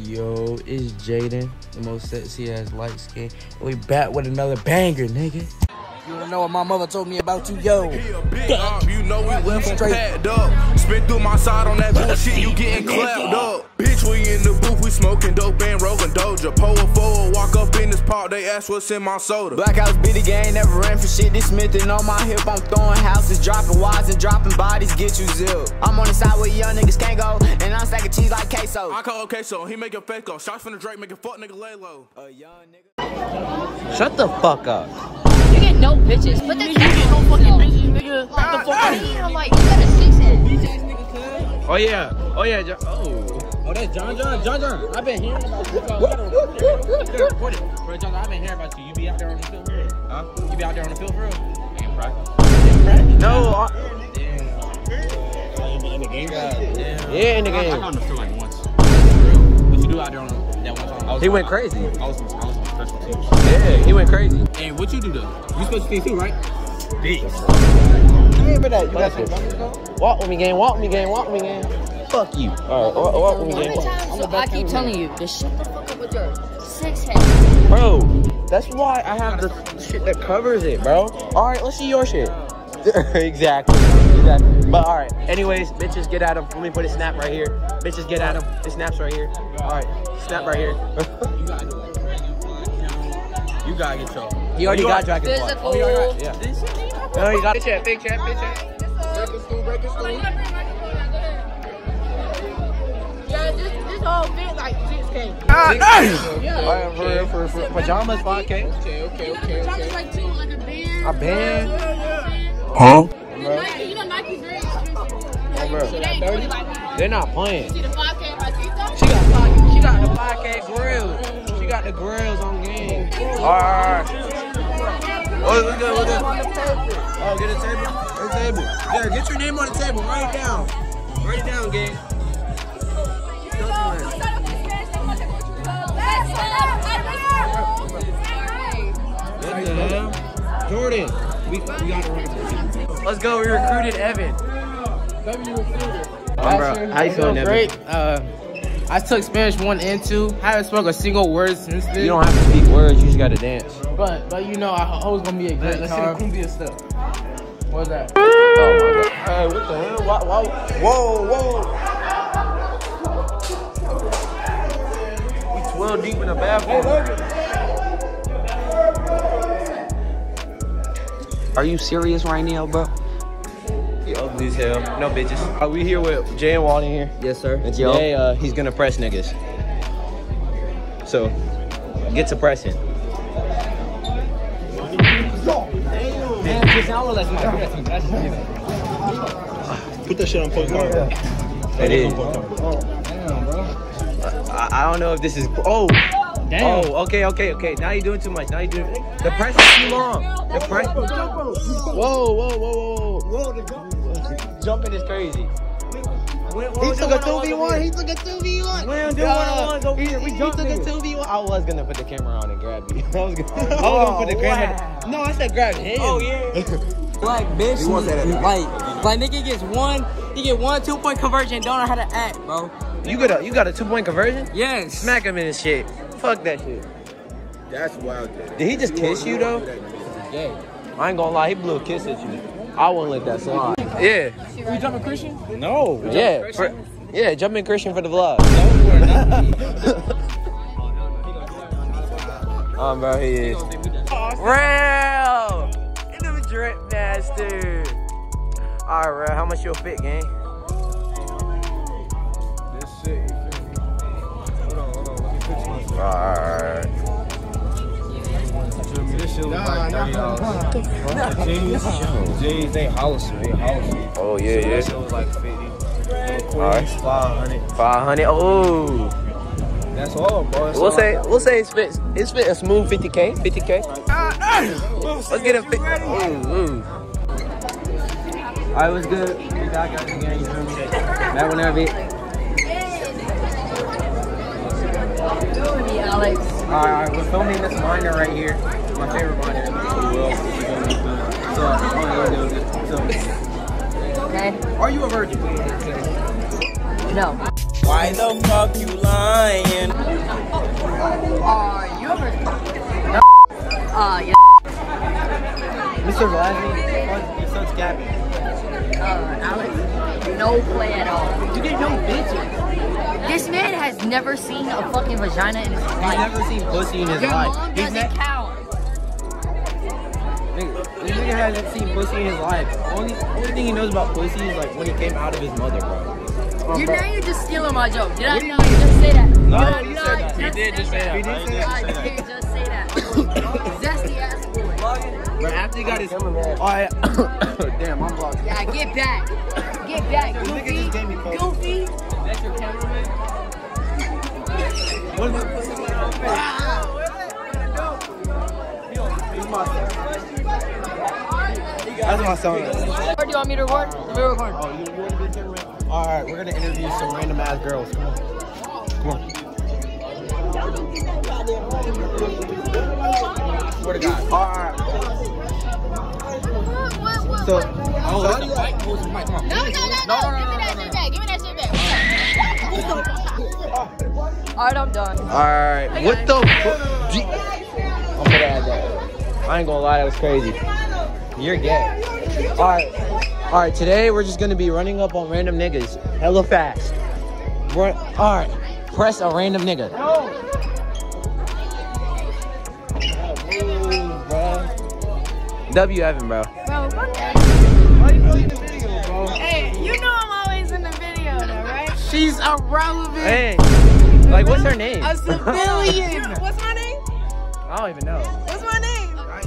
Yo, it's Jaden, the most sexy ass light skin. And we back with another banger, nigga. You don't know what my mother told me about you, yo. You know we left straight packed up. Spin through my side on that bullshit, you getting clapped up. Bitch, we in the booth, we smoking dope and rolling Doja. Pull a forward, walk up in this park, they ask what's in my soda. Black House Bitty gang, never ran for shit. This Smith and on my hip, I'm throwing houses, dropping wides and dropping bodies, get you zip. I'm on the side where young niggas can't go, and I'm stacking cheese like queso. I call queso, he make a fake go. Shots from the Drake, make a fuck nigga lay low. A young nigga. Shut the fuck up. You get no bitches. Put the camera no fucking bitches, nigga. What the fuck? Damn, like you got a six head. Oh yeah, oh yeah, Jo- oh. Oh, that's John John. John John. I've been hearing about you. Record it. Bro, John, I've been hearing about you. You be out there on the field for real? Huh? You be out there on the field for real? Ain't practice. No, I, oh, In the game? Yeah. yeah, in the I, I game. got on the field like once. For real. What you do out there on the, that one time? He went crazy. I was, I was on special teams. Yeah, he went crazy. And what you do though? You supposed to teams too, right? Remember that? You got Walk with me, game. Walk with me, game. Walk with me, game. Fuck you. All right, walk, walk with me, How game. many times I keep telling you to shut the fuck up with your six head? Bro, that's why I have the shit that covers it, bro. All right, let's see your shit. exactly. Exactly. But all right. Anyways, bitches, get at him. Let me put a snap right here. Bitches, get at him. The snap's right here. All right, snap right here. You gotta do it. You gotta get your. he already got Dragon Ball. Physical. Oh, yeah. No, you got. Big chat, big chat, big chat. Yeah, this this whole fit like six K. Ah, yeah. For real, for, for pajamas, 5K. Okay, okay, okay, Chocolate like two, like a band. A band. Huh? Nike, you know Nike's very expensive. Oh, bro. It ain't really like They're not playing. see the five K She got five, she got the 5K grills. She got the grills on game. All right, all right. Oh, what's good, what's good? Oh, get a table. Get a table. Yeah, get your name on the table. Write it down. Write it down, gang. What the hell? Jordan, we, we got it Let's go. We recruited Evan. Um, bro, how you feeling, Evan? Great. Uh, I took Spanish one and two. I Haven't spoke a single word since then. You don't have to speak words. You just gotta dance. but but you know I always gonna be a great Let's see car. the cumbia stuff. What's that? Oh my god. Hey, what the hell? Why, why? Whoa, whoa. We 12 deep in the bathroom. Are you serious right now, bro? You ugly as hell. No bitches. Uh, we here with Jay and Walden here. Yes, sir. And Yo. today, uh, he's gonna press niggas. So, get to pressing. Put that shit on postcard. It is. Damn, I, I don't know if this is. Oh. Damn. Oh, okay, okay, okay. Now you're doing too much. Now you're doing. The press is too long. The press. Whoa, whoa, whoa, whoa, whoa. Jumping is crazy. He took a 2v1. He took a 2v1. We don't do one-on-ones over here. We he took a 2v1. I was gonna put the camera on and grab you. I was gonna, oh, I was gonna put the camera. No, I said grab him. Oh, yeah. Like, bitch, like, like nigga gets one, he get one two point conversion, don't know how to act, bro. You got a you got a two point conversion? Yes. Smack him in his shit. Fuck that shit. That's wild. Did he just kiss you though? Yeah. I ain't gonna lie, he blew a kiss at you. I wouldn't let that slide. Yeah. We jumping Christian? No. Yeah. For, yeah, jump in Christian for the vlog. um, bro, he is. Real! Into drip master. All right, real. How much you'll fit, gang? This shit, you feel me? Hold on, hold on. Let me fix my All right. Feel me? This shit look like $30. Jeans, jeans, they Hollister, they Hollister. Oh yeah, That yeah. shit was like 50. All right. Five hundred. Five hundred. Oh. That's all, bro. That's We'll all. say we'll say it's fit it's fit a smooth 50k, 50k. Ah, Let's get a fit. Ah. Ooh, ooh. Alright, what's good? We back out again, you feel me? Back whenever it. Alex. Alright, alright, we're filming this minor right here. My favorite. So, oh, yeah, yeah, yeah. Okay. are you a virgin? No. Why the fuck you lying? Uh, you ever? Uh, yeah. Mr. Velazquez, your son's capping. Uh, Alex, no play at all. You get no bitches. This man has never seen a fucking vagina in his life. He's never seen pussy in his Your life. mom He's doesn't count. Nigga, This nigga hasn't seen pussy in his life. Only only thing he knows about pussy is like when he came out of his mother, bro. Oh, You bro. now you're just stealing my joke. Did I not just say that? No, did you not said that. He did just say that. He did say I that. did just say that. Zesty ass boy. Bro, after he got his. Oh, I, damn, I'm blocked. Yeah, get back. Get back, This nigga Goofy. just gave me coke. Goofy. That's your cameraman? What is that pussy He's my That's my son. Or do you want me to record? Let me record. Oh, you, you want to be a? All right, we're gonna interview some random ass girls. Come on, come on. Swear to God. All right. What, oh, what, So, what? oh, Hold the mic, hold the mic, come on. No, no, no, no. Give me that shit back. Give me that shit back. Alright, I'm done. All right. What the? fu- Gee- I'm gonna add that. I ain't gonna lie, that was crazy. You're gay. All right. All right. Today we're just gonna be running up on random niggas, hella fast. We're, all right. Press a random nigga. W Evan, bro. Bro, fuck that. Hey, you know I'm always in the video though, right? She's irrelevant. Hey, like what's her name? A civilian. What's my name? I don't even know. What's my name?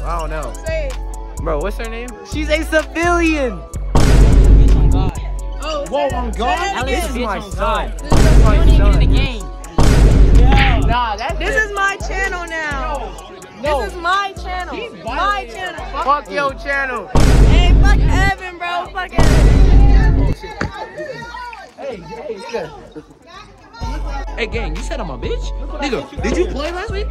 I don't know. Say it. Bro, what's her name? She's a civilian. Oh, Whoa, say on that- God? say that This is my son. This is my don't even get in the son. game. Nah, that's This is my channel now. This is my channel. My channel. Fuck, Fuck your channel. hey, fuck Evan, bro. Fuck Evan. Hey, gang, you said I'm a bitch? Nigga, did you play last week?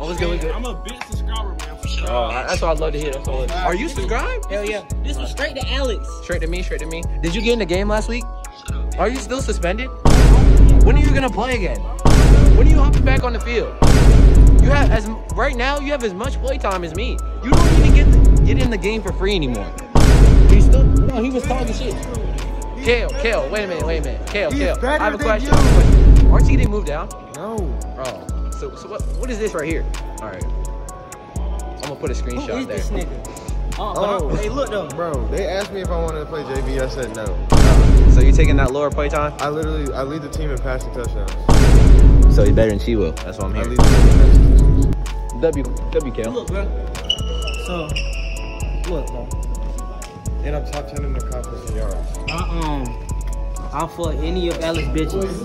Oh, what's good, what's good? I'm a big subscriber, man, for sure. Oh, that's what I'd love to hear. That's all. Are you subscribed? Hell yeah. This was straight to Alex. Straight to me, straight to me. Did you get in the game last week? Are you still suspended? When are you gonna play again? When are you hopping back on the field? You have as right now. You have as much play time as me. You don't even get the, get in the game for free anymore. He's still no. He was talking shit. Kale, Kale, wait a minute, wait a minute. Kale, Kale. I have a question. I Aren't you getting moved down? No. Oh, so so what? What is this right here? All right. I'm gonna put a screenshot Who is there. this nigga? Oh, Hey, look though. bro, they asked me if I wanted to play JV. I said no. So you're taking that lower play time? I literally, I lead the team in passing touchdowns. So you're better than she will. That's what I'm I hearing. lead the team in passing touchdowns. W W Kale. Look, bro. So, look, bro. And I'm top 10 in the conference in yards. I, um, I'll fuck any of Alex bitches.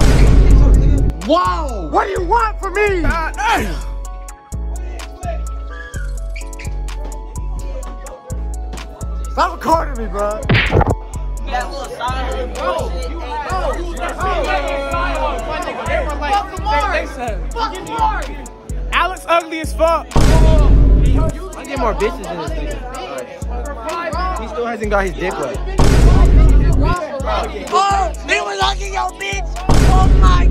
Wow. What do you want from me? Uh, Stop recording me, bro. Alex ugly as fuck. I get more bitches than this nigga. He still hasn't got his dick wet. Oh, they were locking your bitch. Oh my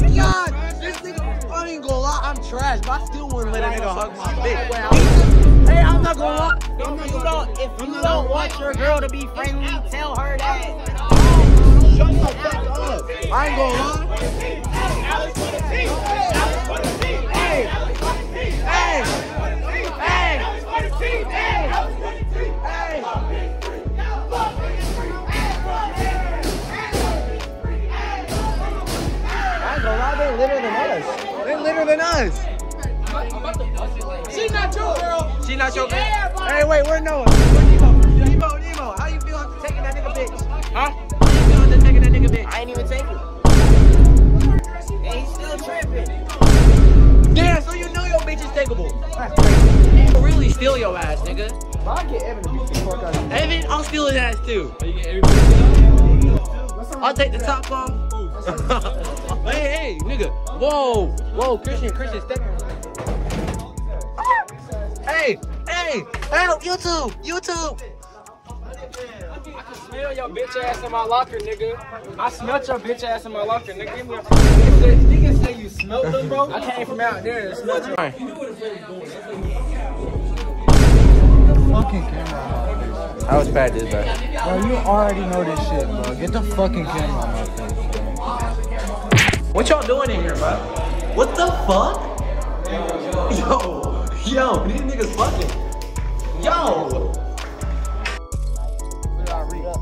trash, but I still wouldn't let a nigga hug my bitch. Hey, I'm not gonna lie. I'm not gonna. If you don't want your girl to be friendly, tell her that. Shut the fuck up. I ain't gonna lie. Hey, hey, hey, I us. Than us. She not your girl. She not your girl. Hey, wait, where Noah? Where Nemo? Nemo, Nemo, how you feel after taking that nigga bitch? Huh? How you feel after taking that nigga bitch? I ain't even take it. Hey, he's still tripping. Damn, so you know your bitch is takeable. I'll really steal your ass, nigga. I get Evan to beat the fuck out of you. Evan, I'll steal his ass too. I'll take the top off. hey, hey, nigga. Whoa, whoa, Christian, Christian, step. Hey, hey, help, YouTube, YouTube. I can smell your bitch ass in my locker, nigga. I smelt your bitch ass in my locker, nigga. Give me a nigga say you smelt them, bro. I came from out there and smelt you. Fucking camera. I was practice, bro. Bro, you already know this shit, bro. Get the fucking camera on my face, bro. What y'all doing in here, bro? What the fuck? Yo, yo, these niggas fucking. Yo.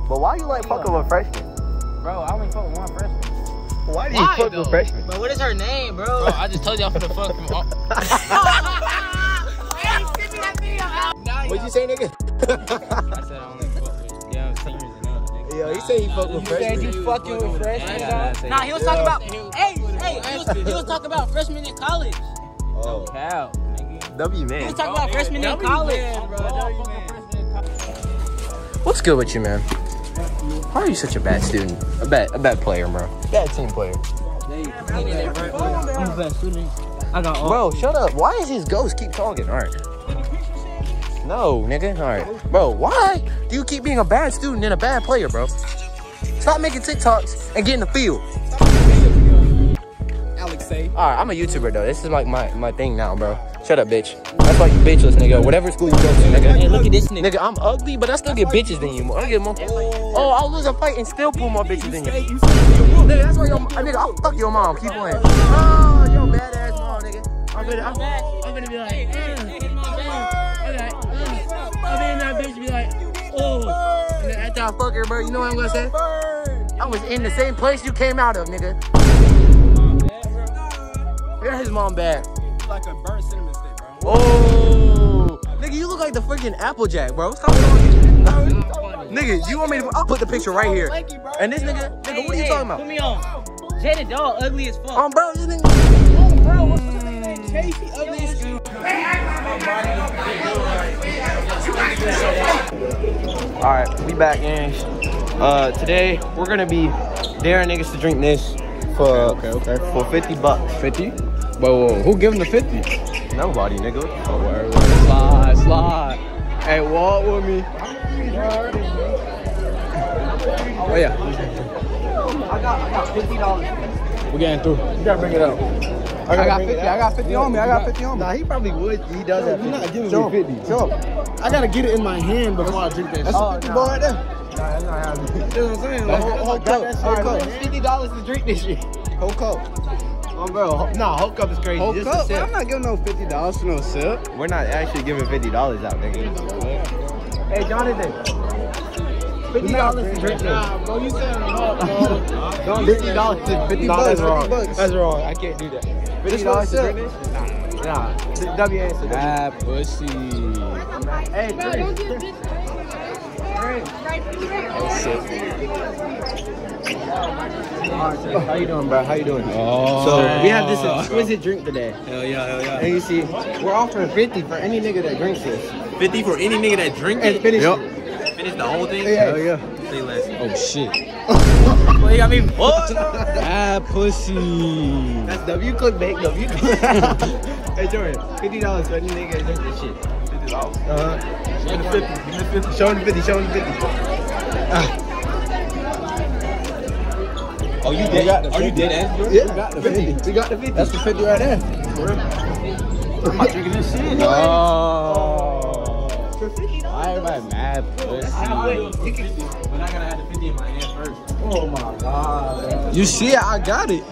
But why you like fucking with freshmen? Bro, I only fuck with one freshman. Why do you fuck with freshmen? Bro, what is her name, bro? Bro, I just told y'all for the fuck. Oh. What'd you say, nigga? Yo, he said he fuck with freshmen. you fucking with freshmen, dog? Nah, he was talking about. Hey, hey, he was, he was talking about freshmen in college. Oh, Cow, nigga. W He man. was talking about freshmen in college. What's good with you, man? Why are you such a bad student? A bad, a bad player, bro. Bad team player. I'm a bad student. I got. Bro, shut up. Why is his ghost keep talking? All right. No, nigga. All right. Bro, why do you keep being a bad student and a bad player, bro? Stop making TikToks and get in the field. Alex say. All right, I'm a YouTuber, though. This is like my, my thing now, bro. Shut up, bitch. That's why you bitchless, nigga. Whatever school you go to, nigga. Hey, look at this nigga. Nigga, I'm ugly, but I still get bitches than you. I get more. Oh, I'll lose a fight and still pull more bitches than you. Nigga, that's why your nigga, I'll fuck your mom. Keep playing. Oh, your badass mom, nigga. I'm gonna, I'm, I'm gonna be like, uh, okay, And then after I fuck her, bro, you know what I'm gonna say? I was in the same place you came out of, nigga. Yeah, his mom bad. Like a burnt cinnamon stick, bro. Oh, nigga, you look like the freaking Applejack, bro. What's going on? nigga, you want me to? I'll put the picture right here. And this nigga, nigga, what are you talking about? Put me on. Jada dog ugly as fuck. Um, bro, this nigga. Oh, bro, what's his name? Casey, ugly as All right, we back, gang. Uh, today we're gonna be daring niggas to drink this for Okay, okay. for 50 bucks. 50? Whoa, whoa, who giving the 50? Nobody, nigga. Oh, word, word. Slide, slide. Hey, walk with me. Oh, yeah. I got, I got 50 dollars. We're getting through. You gotta bring it up. I got 50. I got 50 on me. I got 50 on me. Nah, he probably would. He does have 50. You're not giving Show me him. 50. Show I gotta get it in my hand before I drink that That's shit. a 50 ball right there. Nah, that's not happening. You know what I'm saying? Like, whole, whole cup. Whole cup. Fifty dollars to drink this shit. Whole cup. Oh, bro. Nah, whole cup is crazy. Whole Just a cup? sip. I'm not giving no $50 for no sip. We're not actually giving $50 out, nigga. Hey, Jonathan. Fifty dollars to drink this. Nah, bro, you said no, bro. Fifty dollars to fifty Nah, bucks. that's wrong. That's wrong. I can't do that. Fifty dollars to drink this? Nah. Nah. W answer. Ah, pussy. Hey, drink. Oh, shit. How you doing, bro? How you doing? Oh. So we have this exquisite drink today. Hell yeah, hell yeah. And you see, we're offering 50 for any nigga that drinks this. 50 for any nigga that drink And it? finish Yep. it. Finish the whole thing? Yeah. Hell yeah. Say less. Oh, shit. Well, you got me fucked up. Ah, pussy. That's W clickbait, W. hey, Jordan, $50 for any nigga that drinks this shit. Uh-huh. Give me the 50. Give me the 50. Show him the 50, show him the 50. Oh, you We dead? got the Are you 50. dead ass? Yeah, We got the 50. 50. We got the 50. That's the 50 right there. For real. I'm not drinking this shit. Oh. Why everybody mad, pussy? We're not gonna have the 50 in my hand first. Oh my god. You see it? I got it.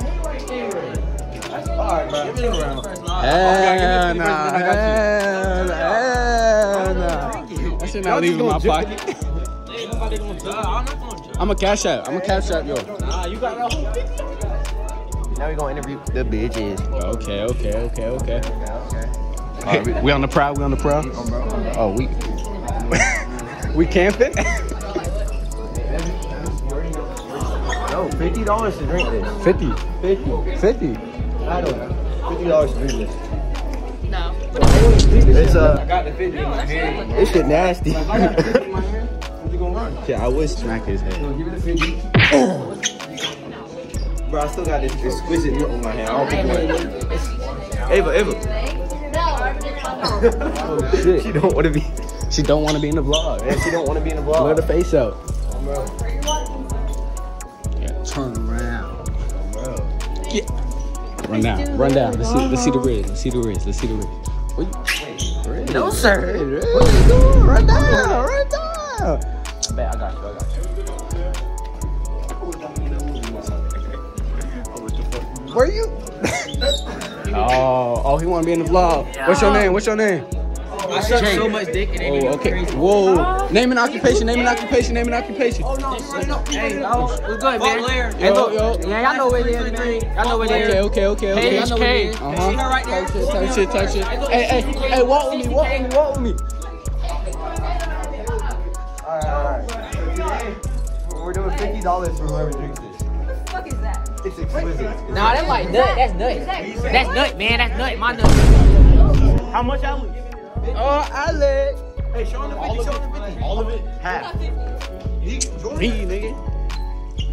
Alright, bro. Give oh, me the round. Hell nah, hell hell nah. That shit not leaving my pocket. Ain't nobody gonna die. I'm not gonna die. I'm a cash app. I'm a cash app, yo. Nah, you got that whole 50. Now we gonna interview the bitches. Okay, okay, okay, okay. Okay. All right, we, we on the prowl. We on the prowl. Oh, we we camping. No, No, fifty dollars to drink this. 50. Fifty. 50. I don't know. Fifty dollars to drink this. No. It's I uh, got the 50 in my hand. this shit nasty. I got the 50 in my hand. What you gonna run? yeah, I would smack his head. So give it a 50. Bro, I still got this exquisite milk on my hand. I don't think I'm Ava, Ava. oh, Shit. She don't want to be. She don't want to be in the vlog. Man, she don't want to be in the vlog. Let her face out. Bro. Run down. Run down. Let's see. Let's see the uh-huh. red. Let's see the red. Let's see the red. Wait. No sir. What are you doing? Run down. Run down. I got you. I got you. Where you? oh, oh, he want to be in the vlog. What's your name? What's your name? I suck so much dick it ain't Oh, okay. crazy. Whoa. Name an occupation. Name an occupation. Name an occupation. Oh, no. Hey, oh, what's good, man? Yo, yo. Yeah, y'all know what it is, man. Y'all know what it Okay, is. okay, okay, okay. Hey, HK. Uh-huh. See her right there? Type shit, type shit. Hey, hey, hey, walk with me, walk with me, walk with me. Alright, alright. We're doing fifty dollars for whoever drinks this. What the fuck is that? It's exquisite. Nah, that's like nut. That's nut. That's nut, man. That's nut. My nut. How much I lose? Oh, I let. Hey, show him the fifty. Show him the fifty. All of it. Half. Me, nigga.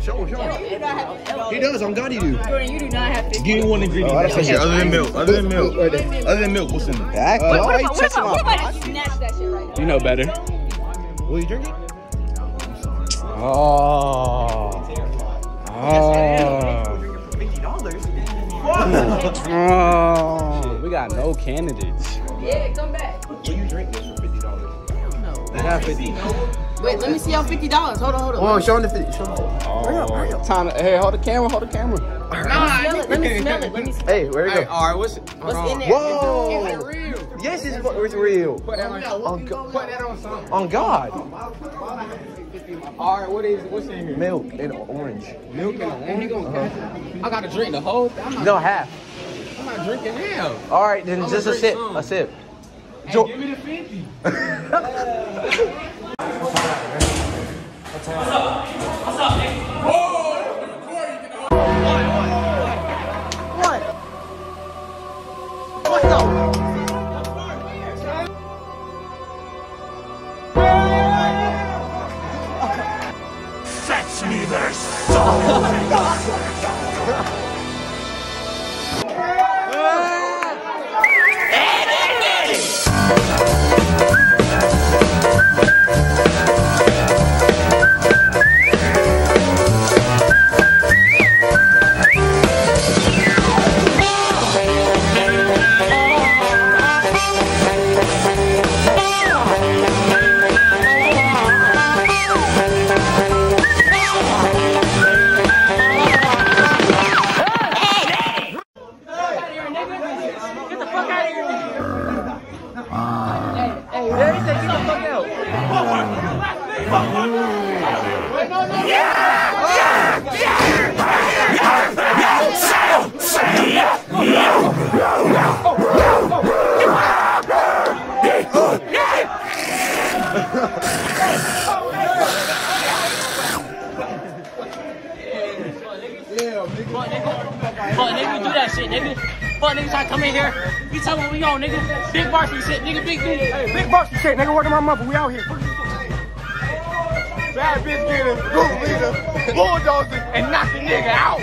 Show him. Show him. He does. I'm God, he do. Jordan, you do not have to. Give me one ingredient. that's That's okay. Other than milk. Other than milk. Other than milk, what's in it? Back. What, Oh, what, you about, what, what about I snatch that shit right now? You know better. Will you drink it? Oh. Oh. Fifty dollars. Oh. We got no candidates. Yeah, come back. Will you drink this for fifty dollars? No. They have fifty. Wait, let me see y'all fifty dollars. Hold on, hold on. Hold on, show him the fifty. Show him. Oh. Time to, hey, hold the camera, hold the camera. Nah, Let me smell it. Let me smell it. Hey, where you Hey, go? all right, what's what's in there? Whoa. Is it real? Yes, it's, it's real. Put that on, oh, On, Go- put that on something. on God. All right, what is what's in here? Milk and orange. Milk and orange. Uh-huh. I gotta drink the whole thing. No, half. I'm not drinking now. All right, then I'ma just a sip. some. A sip. Hey, give me the fifty. Fuck nigga, Fuck, nigga, do that shit, nigga. Fuck nigga try to come in here. You tell me we on, nigga. Big varsity shit, nigga. Big big. Hey, big varsity shit, nigga. To my mother. We out here. Bad bitch getting group leader, bulldozing, and knock the nigga out.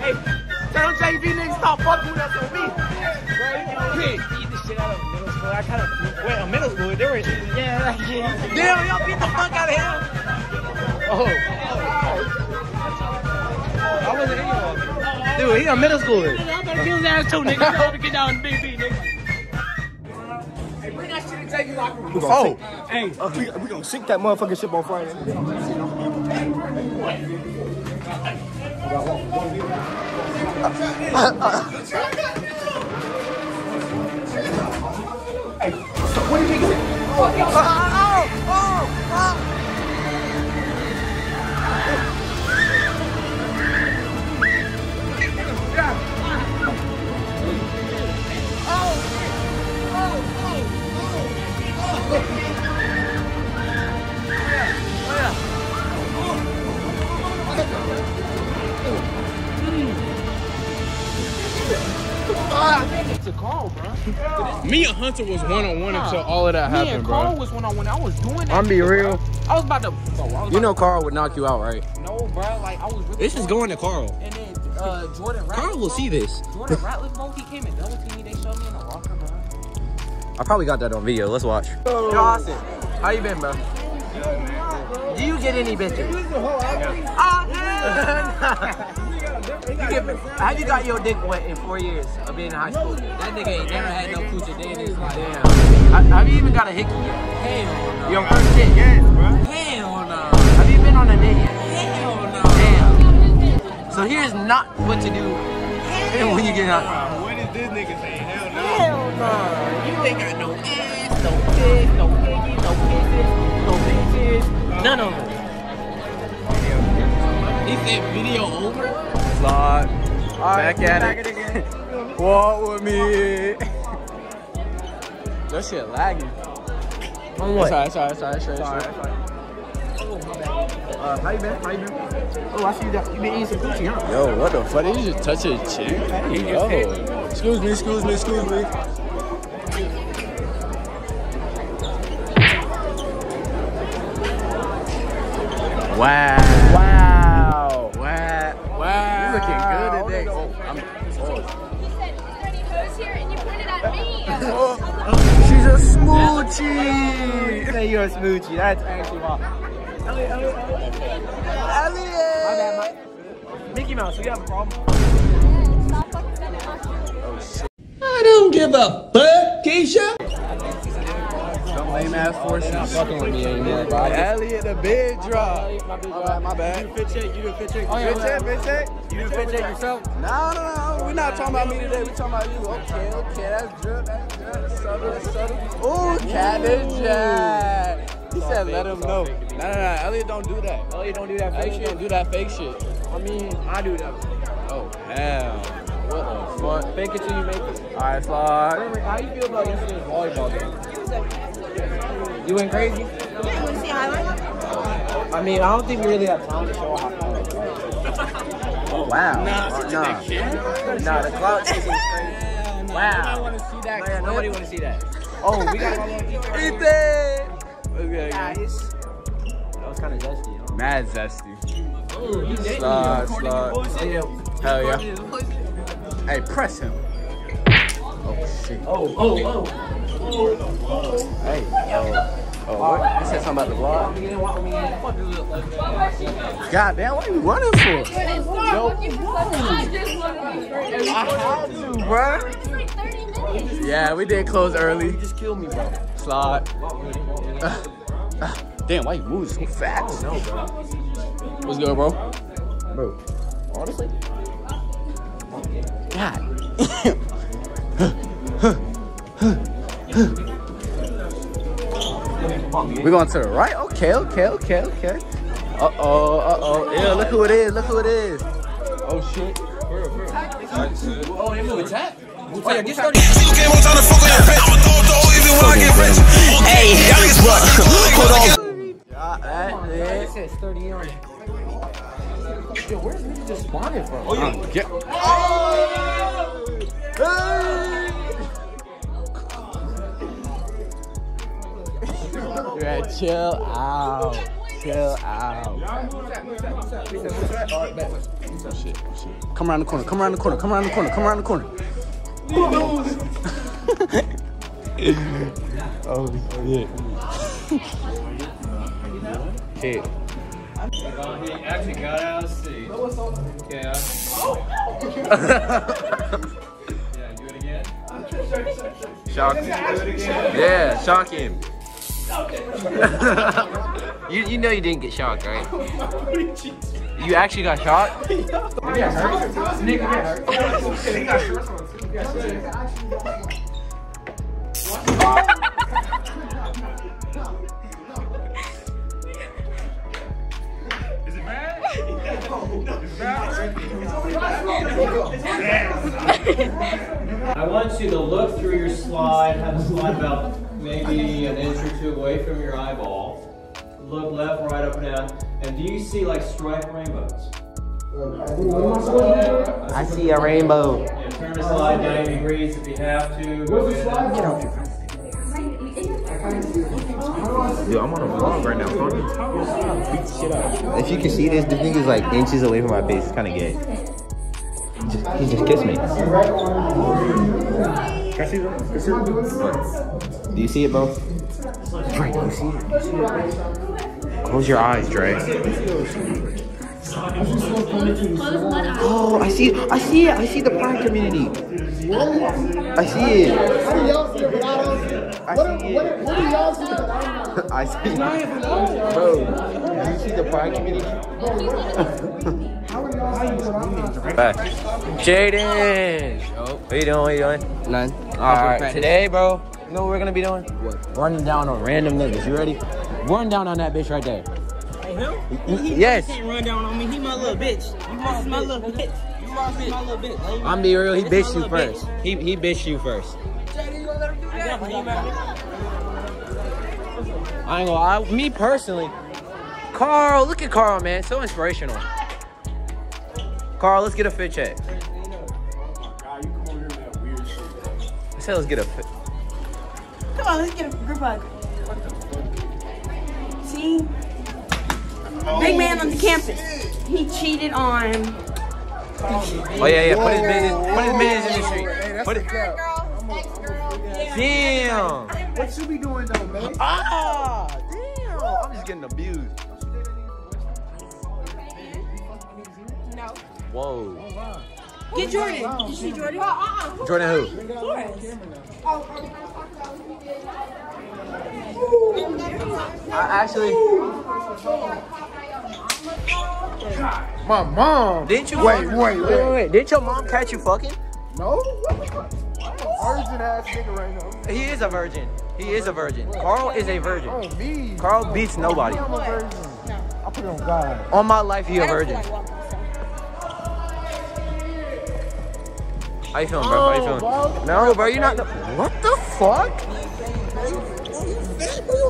hey, tell them JV niggas stop fucking with us on me. Big. Beat the shit out of middle school. I kind of went middle school, they yeah, yeah. Damn, y'all beat the fuck out of him. Oh. I wasn't in your. Dude, he a middle schooler. I better kill his ass too, nigga. I'm to get down and beat me, nigga. Hey, bring that shit and. Oh, hey, uh, we, we gonna sink that motherfucking ship on Friday. Hey. Uh, uh, uh. What are you doing? Oh, oh, oh, oh, oh. Oh! To Carl, bro. Me and Hunter was one on one until all of that Me happened, and bro. Carl was one on one. I was doing that. I'm be shit, bro. real. I was about to. Bro, I was You about know Carl would knock you out, right? no, bro. Like I was. Really This is going to Carl. And then uh, Jordan Ratliff. Carl will see this. Jordan Ratliff, bro. He came and double teamed me. They showed me in the locker, bro. I probably got that on video. Let's watch. Yo, Austin, how you been, bro? Do you get any bitches? You get, how you got your dick wet in four years of being in high school? That nigga ain't never had no coochie day in his life. Damn. Ha- Have you even got a hickey yet? Hell no. Your first shit? Yes, bro. Hell no. Have you been on a date yet? Hell no. Damn. So here's not what to do when you get out. What is this nigga saying? Hell no. Hell no. You ain't got no ass, no piss, no piggies, no kisses, no bitches, none of them. He said video over? Slide. Back at it. again Walk with me. That shit lagging. On what? Sorry, sorry, sorry, sorry, sorry. Uh, how you been? How you been? Oh, I see you got you been eating some coochie, huh? Yo, what the fuck? Did you just touch his chin? Yo. Excuse me, excuse me, excuse me. Wow. Wow. Here? And you pointed at me. She's a smoochie. Say you're a smoochie. That's actually wrong. Elliot, Elliot, Elliot. My bad, my. Mickey Mouse, we have a problem. Stop fucking spending my I don't give a fuck, Keisha. Lame ass force. You're not fucking with me anymore, bro. Elliot, the bid drop. My big My bad, my bad. You fit check, you do fit check. Oh, yeah, fit check, fit check. You do fit check yourself. No, no, no. We're not talking about me today. We're talking about you. Okay, okay. That's drip. That's drip. That's subtle. That's subtle. Ooh, Cabin Jack. He said let him know. No, no, no. Elliot don't do that. Elliot, don't do that fake shit. don't do that fake shit. I mean, I do that. Oh, hell. What the fuck? Fake it till you make it. Alright, slide. How do you feel about yesterday's volleyball game? You went crazy? Yeah, you want to see highlights? I mean, I don't think we really have time to show off. Oh, wow. Nah, nah. Nah, the cloud chasing is crazy. Wow. want to see that. Man, nobody want to see that. Oh, we got one more. Ethan! Okay, Guys. That was kind of zesty, huh? Mad zesty. Ooh, you dating Slide, me. slide. Hell yeah. Hey, press him. Oh, shit. Oh, oh, oh. Hey, yo. Oh, what? You said something about the vlog? God damn, what are you running for? I just wanted to be I had to, bruh. It's like 30 minutes. Yeah, we did close early. You just killed me, bro. Slide. Damn, why you move so fast? No, bro. What's good, bro? Bro, honestly, God. we going to the right? Okay, okay, okay, okay. Uh oh, uh oh. Yeah, look who it is. Look who it is. Oh shit. Oh, they moving tap. Oh, yeah, get started. Hey, what? Hold on. Yeah, that It is. says 30 on it. Yo, where's niggas just spawning from? Oh, Uh, get- Yeah, chill out. Chill out. Shit, shit. Come around the corner. Come around the corner. Come around the corner. Come around the corner. oh shit. Shit. He actually got out of seat. Yeah. yeah, do it again. Shock. him. Yeah, shock him. you you know you didn't get shocked, right? You actually got shocked? Nigga, I want you to look through your slide, have a slide about maybe an inch or two away from your eyeball. Look left, right, up, and down. And do you see like striped rainbows? I see a rainbow. Yeah, turn the slide 90 degrees if you have to. Go ahead. Dude, I'm on a vlog right now. If you can see this, this nigga's like inches away from my face. It's kind of gay. He just, he just kissed me. Do you see it, bro? Dre, do you see it? Do you see it? Close your eyes, Dre. Oh, I see it. I see it. I see the pride community. I see it. I see it. I see it. Bro, do you see the pride community? Back. Jaden! Oh, what you doing? What you doing? None. Alright, today, bro, you know what we're gonna be doing? What? Running down on random niggas. You ready? Run down on that bitch right there. Yes. He can't run down on me. He my little bitch. You my, my little bitch. You my bitch. My little bitch. I'm be real, he That's bitched you little first. He he bitched you first. I definitely ain't I ain't gonna lie, me personally, Carl, look at Carl, man. So inspirational. Carl, let's get a fit check. I said let's get a fit. Come on, let's get a group hug. See? Big man on the campus. He cheated on. Oh yeah, yeah. Put his business, put his business in the street. Put it. Damn. What you be doing though, man? Ah, damn. I'm just getting abused. No. Whoa. Get Jordan. Did you see Jordan? Uh, uh, uh. Jordan who? Flores. I actually. My mom. Didn't you? Wait, wait, wait. wait. Didn't your mom catch you fucking? No? Virgin ass nigga right now. He is a virgin. He is a virgin. Carl is a virgin. Oh, me. Carl beats oh, nobody. I'm a virgin. I put on God. On my life, he a virgin. How you feeling, bro? How you oh, feeling? No, bro, you're not. The... What the fuck?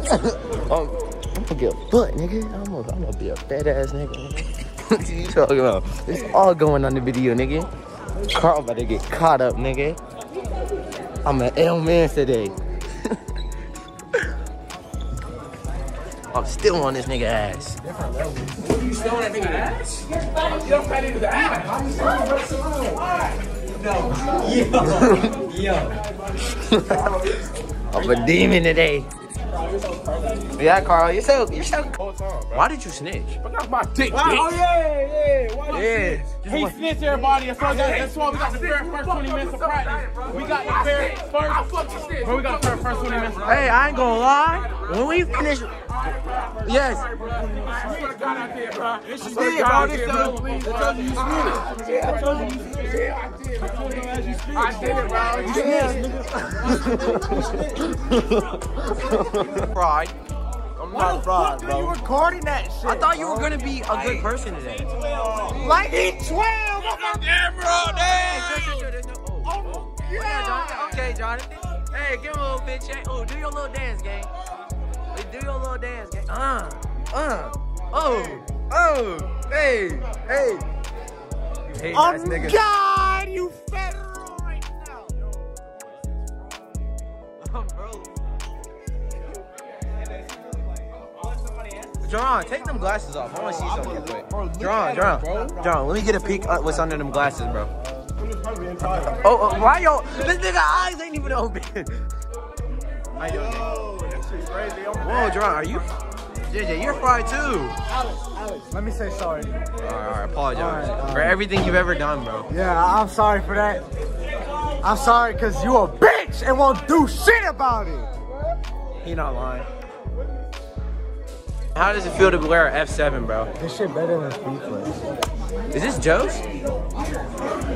oh, I'm gonna get a butt, nigga. I'm gonna, I'm gonna be a badass nigga. what you talking about? It's all going on the video, nigga. Carl about to get caught up, nigga. I'm an L man today. I'm still on this nigga ass. What are you still on that nigga ass? You don't pay nigga the ass. No. Yo. I'm a demon today. Yeah, Carl, you're so, you're so. Why did you snitch? That's my dick. Wow, oh, yeah, yeah. Why Yeah. He snitched everybody. That's why, that's why we got the fair first 20 minutes of practice. We got the fair first. Bro, we got the fair first 20 minutes of practice. Hey, I ain't gonna lie. When we finish, yes. I swear to God I did, bro. This is it, bro. This tells me, it tells me you snitched. Yeah, I told you you. Yeah, I did. I told you as you snitched. I did it, bro. You snitched. Pride. I'm not fraud, bro. You recording that shit? I thought you were gonna be a good person today. Like he 12 on my camera, oh, oh. oh, yeah, Okay, Jonathan. Hey, give him a little bitch. Hey, oh, do your little dance, gang. Do your little dance, gang. Uh, uh, oh, oh, hey, hey. You hate Oh ass nigga. God, you federal right now. I'm John, take them glasses off. I want to see something real quick. John, John, John, let me get a peek at what's under them glasses, bro. Oh, oh why yo? This nigga eyes ain't even open. How you doing? Whoa, John, are you? JJ, you're fried too. Alex, Alex, let me say sorry. All right, all right, apologize All right, all for right. everything you've ever done, bro. Yeah, I'm sorry for that. I'm sorry because you a bitch and won't do shit about it. He not lying. How does it feel to wear an F7, bro? This shit better than Speedplay. Is this Joe's?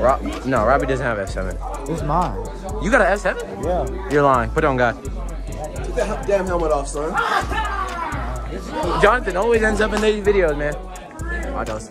Rob, no, Robbie doesn't have F7. This mine. You got an F7? Yeah. You're lying. Put it on God. That damn helmet off, son. Jonathan always ends up in these videos, man. I don't.